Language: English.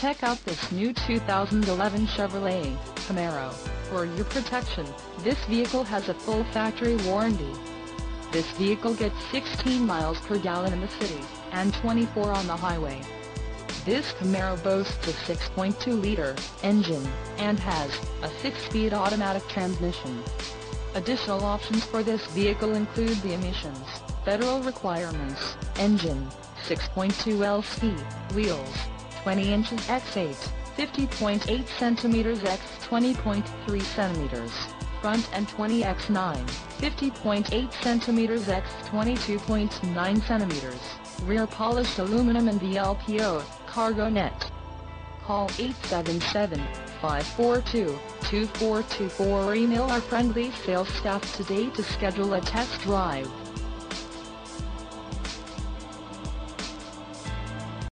Check out this new 2011 Chevrolet Camaro. For your protection, this vehicle has a full factory warranty. This vehicle gets 16 miles per gallon in the city, and 24 on the highway. This Camaro boasts a 6.2-liter engine, and has a 6-speed automatic transmission. Additional options for this vehicle include the emissions, federal requirements, engine, 6.2 LC, wheels, 20 inches x8, 50.8 centimeters x 20.3 centimeters, front and 20 x 9, 50.8 centimeters x 22.9 centimeters, rear polished aluminum and VLPO, cargo net. Call 877-542-2424 or email our friendly sales staff today to schedule a test drive.